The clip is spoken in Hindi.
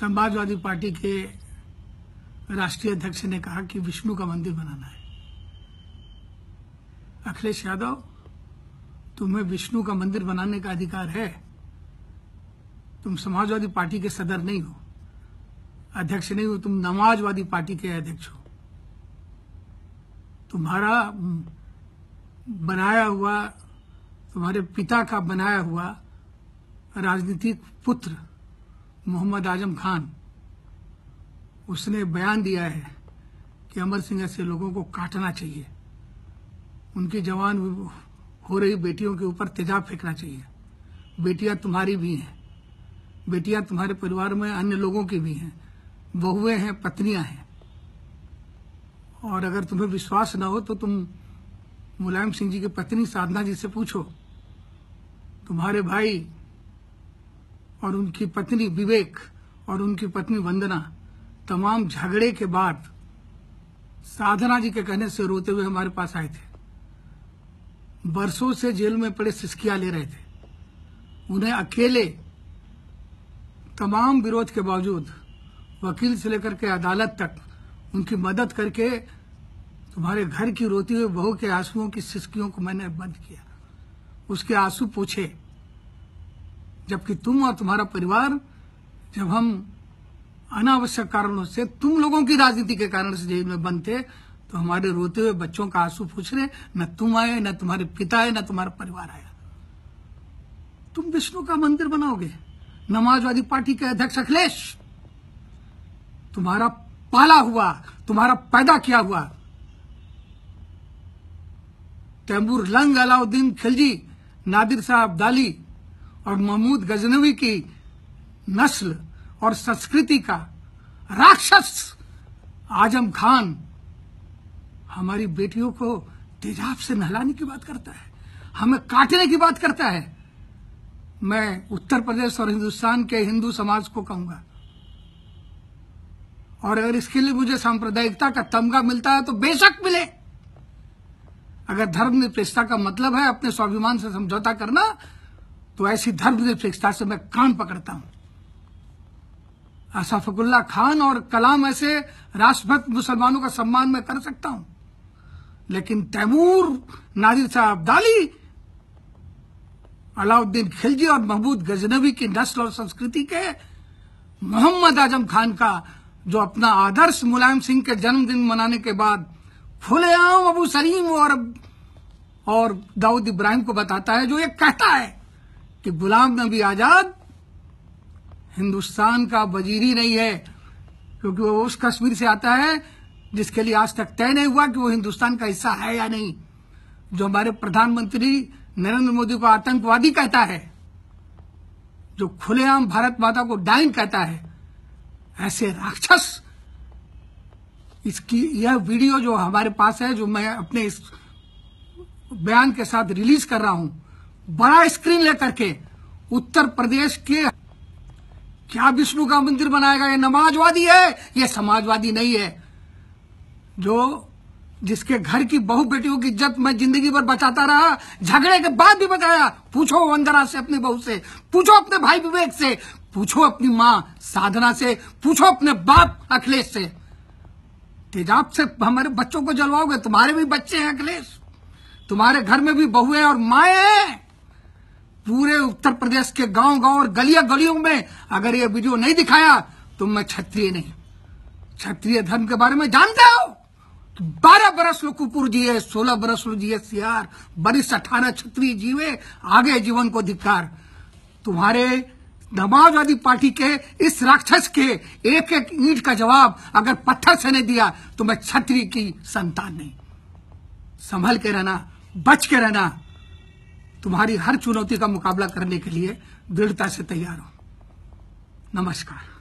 समाजवादी पार्टी के राष्ट्रीय अध्यक्ष ने कहा कि विष्णु का मंदिर बनाना है। अखिलेश यादव, तुम्हें विष्णु का मंदिर बनाने का अधिकार है। तुम समाजवादी पार्टी के सदर नहीं हो। अध्यक्ष नहीं हो, तुम नमाजवादी पार्टी के अध्यक्ष हो। तुम्हारा बनाया हुआ, तुम्हारे पिता का बनाया हुआ राजनीतिक पुत्र मोहम्मद आज़म खान, उसने बयान दिया है कि अमर सिंह ऐसे लोगों को काटना चाहिए। उनकी जवान हो रही बेटियों के ऊपर तेजाब फेंकना चाहिए। बेटियाँ तुम्हारी भी हैं। बेटियाँ तुम्हारे परिवार में अन्य लोगों की भी हैं। बहुएँ हैं, पत्नियाँ हैं। और अगर तुम्हें विश्वास न हो तो तुम मुलायम सिंह जी की पत्नी साधना जी से पूछो। तुम्हारे भाई और उनकी पत्नी विवेक और उनकी पत्नी वंदना तमाम झगड़े के बाद साधना जी के कहने से रोते हुए हमारे पास आए थे। बरसों से जेल में पड़े सिस्किया ले रहे थे। उन्हें अकेले तमाम विरोध के बावजूद वकील से लेकर के अदालत तक उनकी मदद करके तुम्हारे घर की रोती हुई बहू के आंसुओं की सिस्कियों को मैंने बंद किया। उसके आँसू पूछे। जबकि तुम और तुम्हारा परिवार, जब हम अनावश्यक कारणों से तुम लोगों की राजनीति के कारण से जेल में बंद थे तो हमारे रोते हुए बच्चों का आँसू पूछ रहे, न तुम आए, न तुम्हारे पिता आए, न तुम्हारा परिवार आया। तुम विष्णु का मंदिर बनाओगे, नमाजवादी पार्टी के अध्यक्ष अखिलेश। तुम्हारा पाला हुआ, तुम्हारा पैदा किया हुआ। Timur Lang, Alauddin Khilji, Nadir साहब अब्दाली और महमूद गजनवी की नस्ल और संस्कृति का राक्षस आज़म खान हमारी बेटियों को तेजाब से नहलाने की बात करता है, हमें काटने की बात करता है। मैं उत्तर प्रदेश और हिंदुस्तान के हिंदू समाज को कहूँगा। और अगर इसके लिए मुझे सांप्रदायिकता का तमगा मिलता है तो बेशक मिले। अगर धर्मनिरपेक्षता का मतलब है अपने स्वाभिमान से समझौता करना तो ऐसी धर्मनिरपेक्षता से मैं कान पकड़ता हूँ। असाफकुल्ला खान और कलाम ऐसे राष्ट्रभक्त मुसलमानों का सम्मान मैं कर सकता हूँ। लेकिन तैमूर, नादिर साहब अब्दाली अलाउद्दीन खिलजी और महबूद गजनवी की नस्ल और संस्कृति के मोहम्मद आज़म खान का जो अपना आदर्श मुलायम सिंह के जन्मदिन मनाने के बाद खुलेआम अबू सलीम और और दाऊद इब्राहिम को बताता है, जो ये कहता है कि गुलाम नबी आज़ाद हिंदुस्तान का वजीरी नहीं है, क्योंकि वो उस कश्मीर से आता है, जिसके लिए आज तक तय नहीं हुआ कि वो हिंदुस्तान का हिस्सा है या नहीं। जो हमारे प्रधानमंत्री नरेंद्र मोदी को आतंकवादी कहता है, जो खुलेआम भारत माता को डाइन कहता है, ऐसे राक्षस। इसकी यह वीडियो जो हमारे पास है, जो मैं अपने इस बयान के साथ रिलीज़ कर रहा हूँ बड़ा स्क्रीन लेकर के उत्तर प्रदेश के क्या विष्णु का मंदिर बनाएगा? ये नमाजवादी है, ये समाजवादी नहीं है। जो जिसके घर की बहु बेटियों की इज़्ज़त मैं ज़िंदगी भर बचाता रहा, झगड़े के बाद भी बचाया पूछो वंदना से अपनी बहू से, पूछो अपने भाई विवेक से, पूछो अपनी माँ साधना से, पूछो अपने बाप अखिलेश से। तेजाब से हमारे बच्चों को जलवाओगे, तुम्हारे भी बच्चे हैं अखिलेश। तुम्हारे घर में भी बहुएँ और माए हैं। पूरे उत्तर प्रदेश के गाँव गाँव और गलिया गलियों में अगर ये वीडियो नहीं दिखाया तो मैं क्षत्रिय नहीं। क्षत्रिय धर्म के बारे में जानते हो? बारह बरस लो कुपुर जिए, सोलह बरस लो जिए, सियार, बरिस अठारह क्षत्रिय जीवे, आगे जीवन को धिकार। तुम्हारे नमाजवादी पार्टी के इस राक्षस के एक एक ईंट का जवाब अगर पत्थर से नहीं दिया तो मैं छत्री की संतान नहीं। संभल के रहना, बच के रहना। तुम्हारी हर चुनौती का मुकाबला करने के लिए दृढ़ता से तैयार हूँ। नमस्कार।